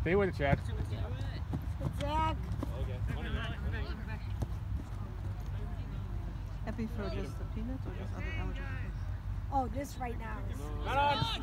Stay with it, Chad. Zach. Happy for just the peanuts or just other allergies? Oh, this right now. is- Not on.